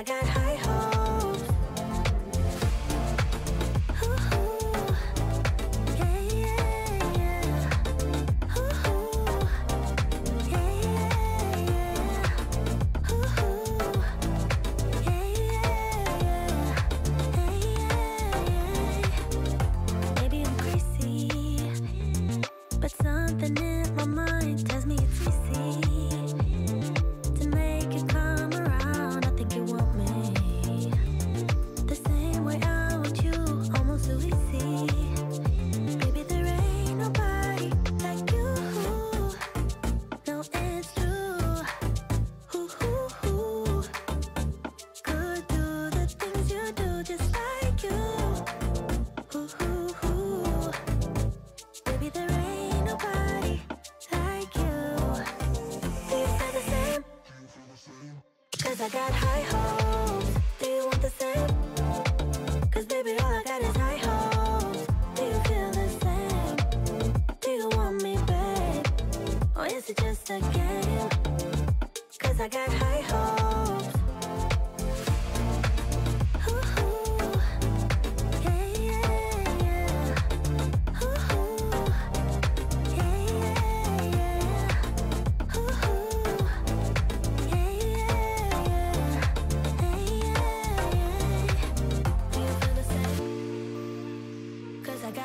I got Cause I got high hopes. Do you want the same? Cause baby, all I got is high hopes. Do you feel the same? Do you want me, babe? Or is it just a game? Cause I got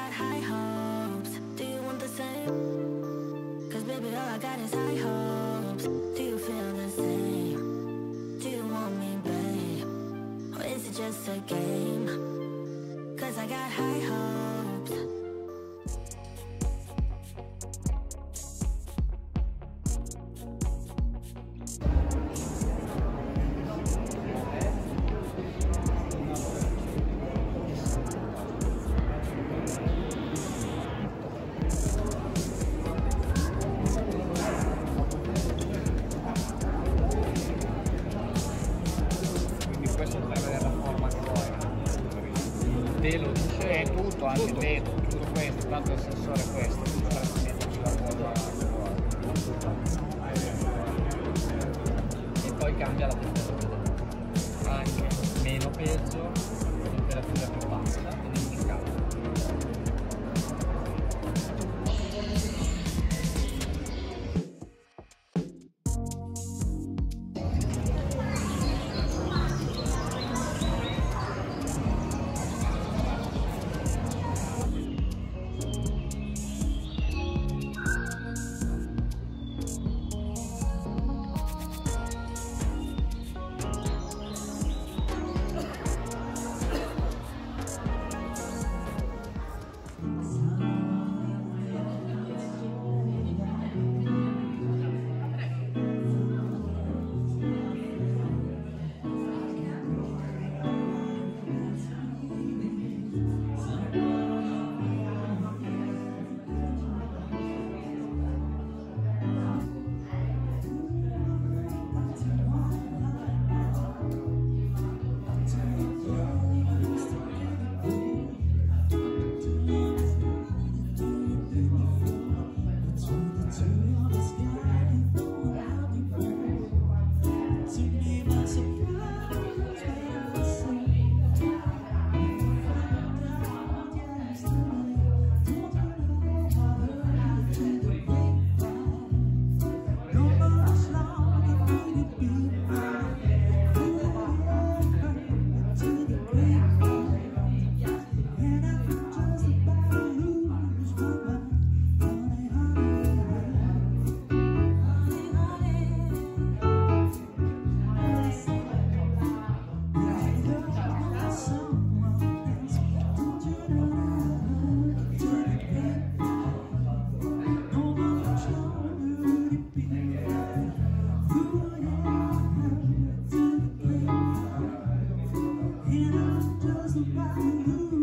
got high hopes. Do you want the same? Cause baby, all I got is high hopes. Do you feel the same? Do you want me, babe? Or is it just a game? Cause I got high hopes. Questo dovrebbe avere la forma che vuoi il telo dice è tutto anche il telo tutto questo tanto il sensore è questo e poi cambia la temperatura. Anche meno peso temperatura più bassa somebody who